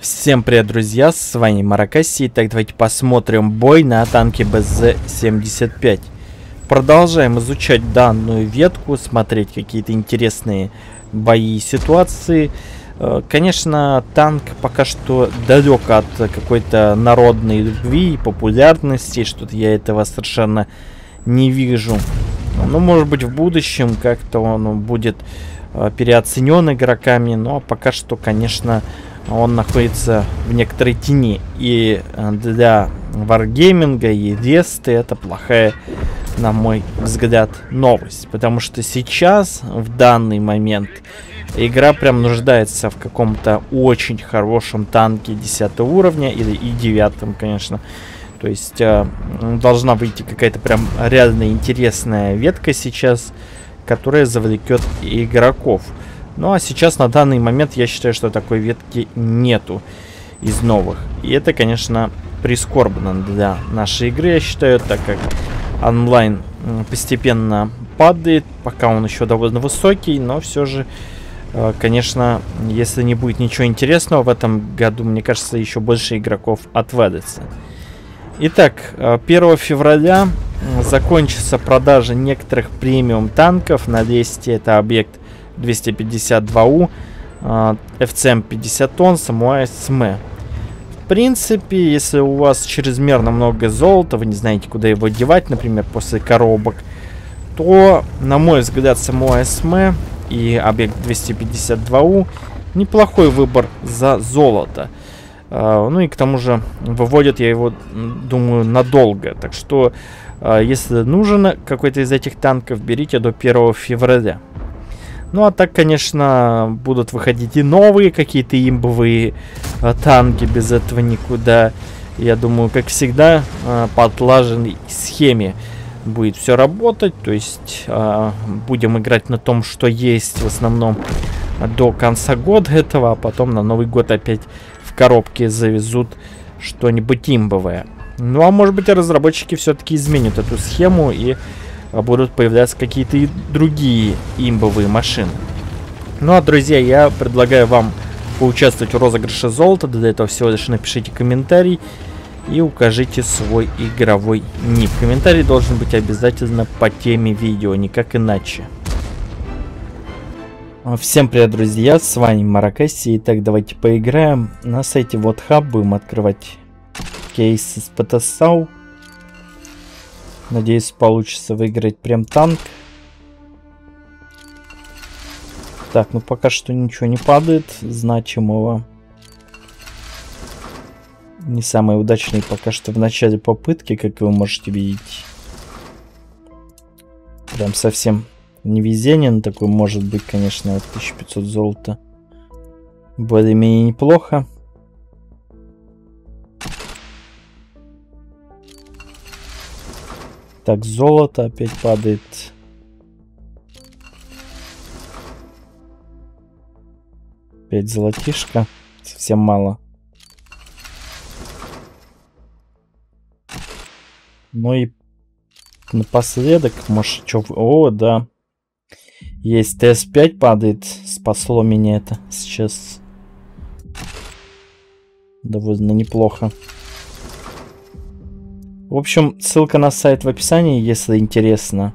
Всем привет, друзья, с вами Маракаси. Так, давайте посмотрим бой на танке БЗ-75. Продолжаем изучать данную ветку, смотреть какие-то интересные бои и ситуации. Э, конечно, танк пока что далек от какой-то народной любви и популярности, что-то я этого совершенно не вижу. Ну, может быть, в будущем как-то он будет э, переоценен игроками, но пока что, конечно, он находится в некоторой тени. И э, для варгейминга и ресты это плохая, на мой взгляд, новость. Потому что сейчас, в данный момент, игра прям нуждается в каком-то очень хорошем танке 10 уровня или и 9, конечно. То есть э, должна выйти какая-то прям реально интересная ветка сейчас, которая завлекет игроков. Ну а сейчас на данный момент я считаю, что такой ветки нету из новых. И это, конечно, прискорбно для нашей игры, я считаю, так как онлайн постепенно падает, пока он еще довольно высокий, но все же, э, конечно, если не будет ничего интересного в этом году, мне кажется, еще больше игроков отвадится. Итак, 1 э, февраля закончится продажа некоторых премиум танков на 200, это объект 252У, FCM 50 тонн, Самуай СМ. В принципе, если у вас чрезмерно много золота, вы не знаете, куда его девать, например, после коробок, то, на мой взгляд, Самуай СМ и объект 252У неплохой выбор за золото. Uh, ну и к тому же выводят я его, думаю, надолго. Так что, uh, если нужен какой-то из этих танков, берите до 1 февраля. Ну а так, конечно, будут выходить и новые какие-то имбовые э, танки, без этого никуда. Я думаю, как всегда, э, по отлаженной схеме будет все работать. То есть э, будем играть на том, что есть в основном до конца года этого, а потом на Новый год опять в коробке завезут что-нибудь имбовое. Ну а может быть разработчики все-таки изменят эту схему и а будут появляться какие-то и другие имбовые машины. Ну а, друзья, я предлагаю вам поучаствовать в розыгрыше золота. Для этого всего лишь напишите комментарий и укажите свой игровой ник. Комментарий должен быть обязательно по теме видео, никак иначе. Всем привет, друзья, с вами Маракаси. Итак, давайте поиграем. На сайте вот хаб будем открывать кейсы с ПТСАУ. Надеюсь, получится выиграть прям танк. Так, ну пока что ничего не падает значимого. Не самые удачные пока что в начале попытки, как вы можете видеть. Прям совсем невезение, но такой может быть, конечно, 1500 золота. Более-менее неплохо. Так, золото опять падает. Опять золотишко. Совсем мало. Ну и напоследок, может, что... О, да. Есть ТС-5 падает. Спасло меня это сейчас. Довольно неплохо. В общем, ссылка на сайт в описании, если интересно.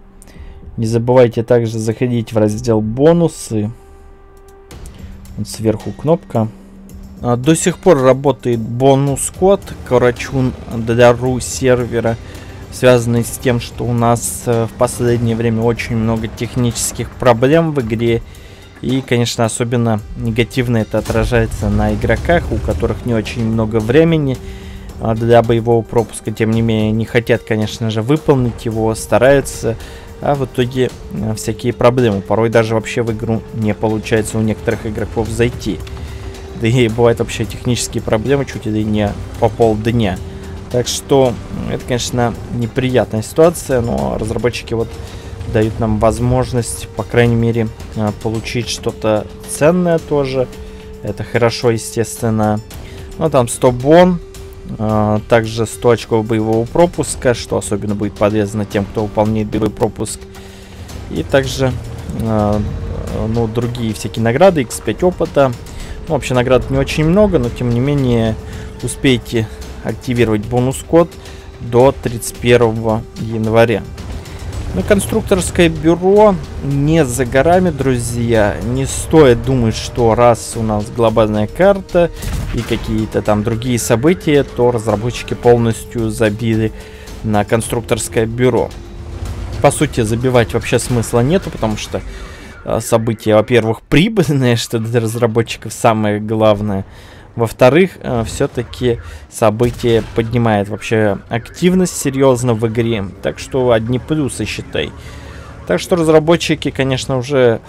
Не забывайте также заходить в раздел бонусы. Вот сверху кнопка. А, до сих пор работает бонус-код Карачун для ру сервера, связанный с тем, что у нас э, в последнее время очень много технических проблем в игре. И, конечно, особенно негативно это отражается на игроках, у которых не очень много времени для боевого пропуска, тем не менее, не хотят, конечно же, выполнить его, стараются, а в итоге а, всякие проблемы. Порой даже вообще в игру не получается у некоторых игроков зайти. Да и бывают вообще технические проблемы чуть ли не по полдня. Так что это, конечно, неприятная ситуация, но разработчики вот дают нам возможность, по крайней мере, а, получить что-то ценное тоже. Это хорошо, естественно. Ну, там 100 бон, а, также 100 очков боевого пропуска, что особенно будет полезно тем, кто выполняет боевой пропуск. И также, а, ну, другие всякие награды, x5 опыта. Ну, вообще наград не очень много, но тем не менее успейте активировать бонус-код до 31 января. Ну, конструкторское бюро не за горами, друзья. Не стоит думать, что раз у нас глобальная карта и какие-то там другие события, то разработчики полностью забили на конструкторское бюро. По сути, забивать вообще смысла нету, потому что э, события, во-первых, прибыльные, что для разработчиков самое главное – во-вторых, э, все-таки событие поднимает вообще активность серьезно в игре. Так что одни плюсы считай. Так что разработчики, конечно, уже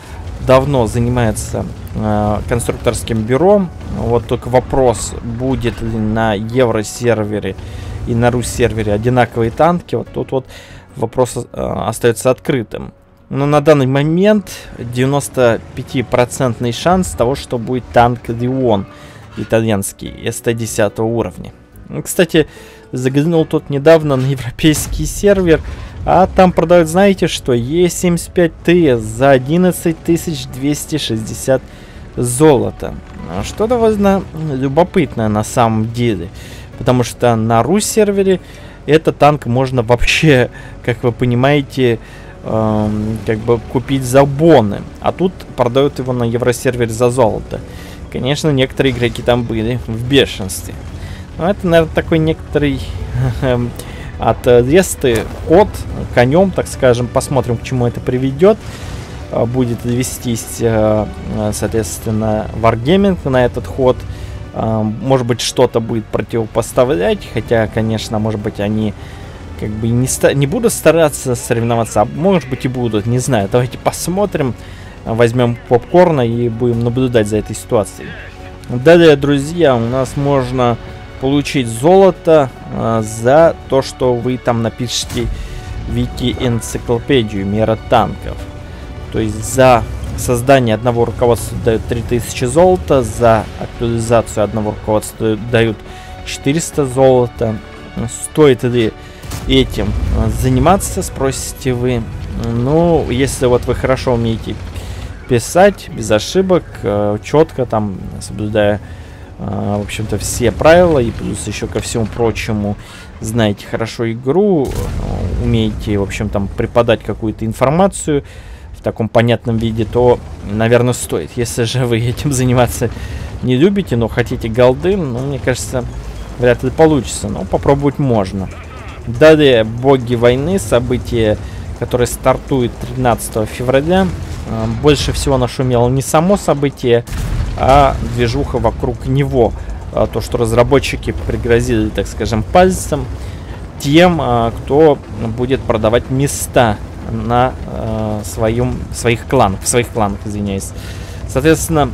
давно занимаются э, конструкторским бюро. Вот только вопрос, будет ли на евросервере и на рус-сервере одинаковые танки. Вот тут вот вопрос э, остается открытым. Но на данный момент 95% шанс того, что будет танк Леон итальянский СТ-10 уровня. Кстати, заглянул тут недавно на европейский сервер, а там продают, знаете что, Е75Т за 11260 золота. Что довольно любопытно на самом деле, потому что на рус-сервере этот танк можно вообще, как вы понимаете, эм, как бы купить за боны, а тут продают его на евросервере за золото. Конечно, некоторые игроки там были в бешенстве. Но это, наверное, такой некоторый эм, от Весты от конем, так скажем. Посмотрим, к чему это приведет. А, будет вестись, э, соответственно, Wargaming на этот ход. А, может быть, что-то будет противопоставлять. Хотя, конечно, может быть, они как бы не, не будут стараться соревноваться. А может быть, и будут. Не знаю. Давайте посмотрим возьмем попкорна и будем наблюдать за этой ситуацией. Далее, друзья, у нас можно получить золото а, за то, что вы там напишите вики-энциклопедию мира танков. То есть за создание одного руководства дают 3000 золота, за актуализацию одного руководства дают 400 золота. Стоит ли этим заниматься, спросите вы. Ну, если вот вы хорошо умеете писать без ошибок, э, четко там, соблюдая, э, в общем-то, все правила, и плюс еще ко всему прочему, знаете хорошо игру, умеете, в общем, там, преподать какую-то информацию в таком понятном виде, то, наверное, стоит. Если же вы этим заниматься не любите, но хотите голды, ну, мне кажется, вряд ли получится, но попробовать можно. Далее, боги войны, событие, которое стартует 13 февраля. Э, больше всего нашумело не само событие, а движуха вокруг него. Э, то, что разработчики пригрозили, так скажем, пальцем тем, э, кто будет продавать места на своем, своих кланах, в своих кланах, извиняюсь. Соответственно,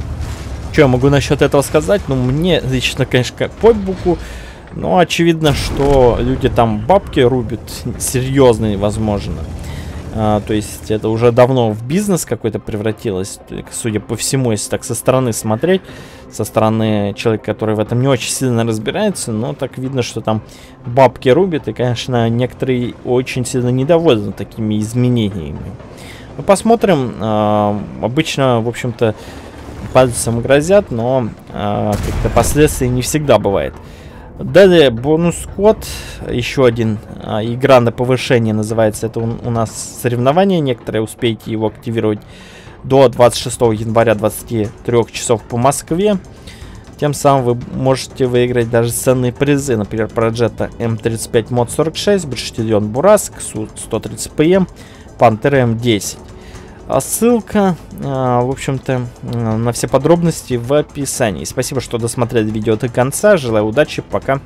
что я могу насчет этого сказать? Ну, мне лично, конечно, по боку, но очевидно, что люди там бабки рубят серьезные, возможно. А, то есть это уже давно в бизнес какой-то превратилось, судя по всему, если так со стороны смотреть, со стороны человека, который в этом не очень сильно разбирается, но так видно, что там бабки рубят, и, конечно, некоторые очень сильно недовольны такими изменениями. Ну, посмотрим. А, обычно, в общем-то, пальцем грозят, но а, как-то последствий не всегда бывает. Далее бонус-код, еще один а, игра на повышение называется, это у, у нас соревнование некоторые, успейте его активировать до 26 января 23 часов по Москве. Тем самым вы можете выиграть даже ценные призы, например, Проджета М35 Мод 46, Баштильон Бураск, Су-130 ПМ, Пантера М10. А ссылка, а, в общем-то, на все подробности в описании. Спасибо, что досмотрели видео до конца. Желаю удачи. Пока.